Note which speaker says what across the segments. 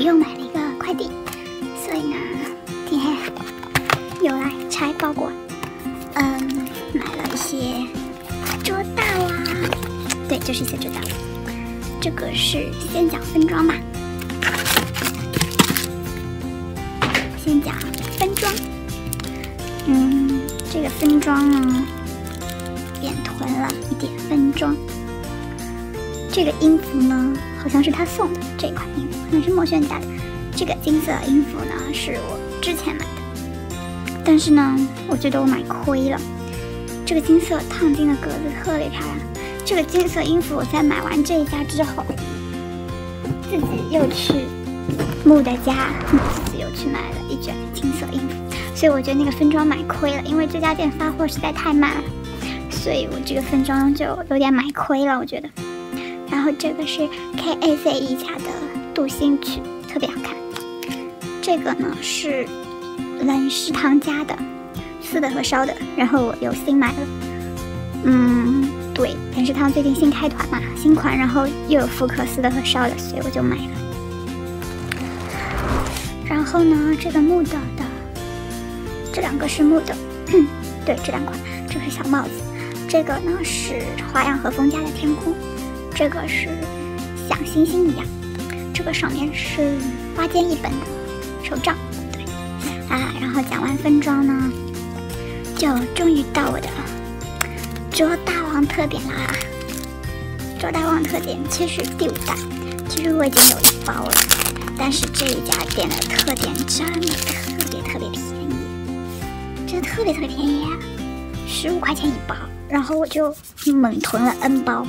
Speaker 1: 又买了一个快递，所以呢，今天又来拆包裹。嗯，买了一些桌道啊，对，就是一些桌道。这个是先讲分装吧，先讲分装。嗯，这个分装呢，也囤了一点分装。这个音符呢，好像是他送的这款音符，可能是墨轩家的。这个金色音符呢，是我之前买的，但是呢，我觉得我买亏了。这个金色烫金的格子特别漂亮。这个金色音符，我在买完这一家之后，自己又去木的家，自己又去买了一卷金色音符。所以我觉得那个分装买亏了，因为这家店发货实在太慢了，所以我这个分装就有点买亏了，我觉得。然后这个是 K A C E 家的镀锌曲，特别好看。这个呢是冷食堂家的丝的和烧的，然后我有新买了。嗯，对，冷食堂最近新开团嘛，新款，然后又有复刻丝的和烧的，所以我就买了。然后呢，这个木的的，这两个是木的，对，这两款，这个是小帽子，这个呢是华阳和风家的天空。这个是像星星一样，这个上面是花间一本的手账，对啊。然后讲完分装呢，就终于到我的捉大王特点啦。捉大王特点其实第五弹，其实我已经有一包了，但是这一家店的特点真的特别特别便宜，真的特别特别便宜，十五块钱一包，然后我就猛囤了 N 包。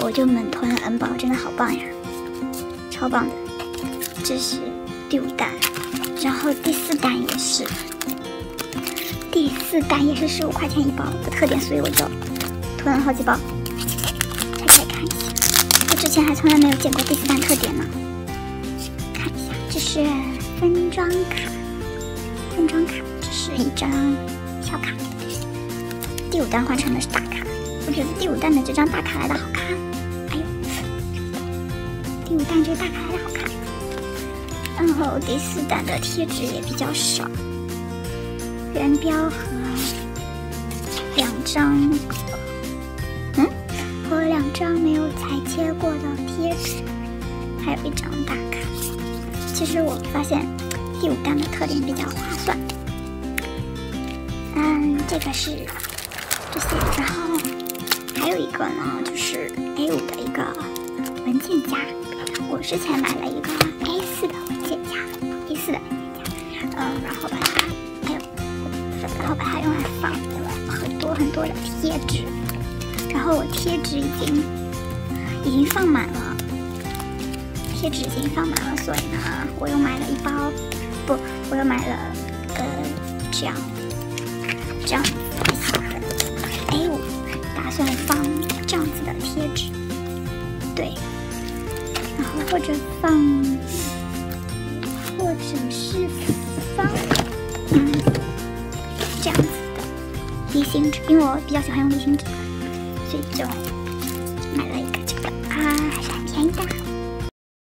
Speaker 1: 我就猛囤了 N 包，真的好棒呀，超棒的！这是第五弹，然后第四弹也是，第四弹也是十五块钱一包的特点，所以我就囤了好几包。拆开看一下，我之前还从来没有见过第四弹特点呢。看一下，这是分装卡，分装卡，这是一张小卡。第五弹换成的是大卡，我觉得第五弹的这张大卡来的好看。第五弹这个大卡来的好看，然后第四弹的贴纸也比较少，原标和两张，嗯，和两张没有裁切过的贴纸，还有一张大卡。其实我发现第五弹的特点比较划算。嗯，这个是这些，然后还有一个呢，就是 A 五的一个文件夹。我之前买了一个 A 四的文件夹，A 四的文件夹，嗯，然后把它，还有，然后把它用来放了很多很多的贴纸，然后我贴纸已经已经放满了，贴纸已经放满了，所以呢，我又买了一包，不，我又买了呃这样这样子的 A 五，打算放或者放或者是放嗯这样子的。离型纸因为我比较喜欢用离型纸所以就买了一个这个。啊还是很便宜的。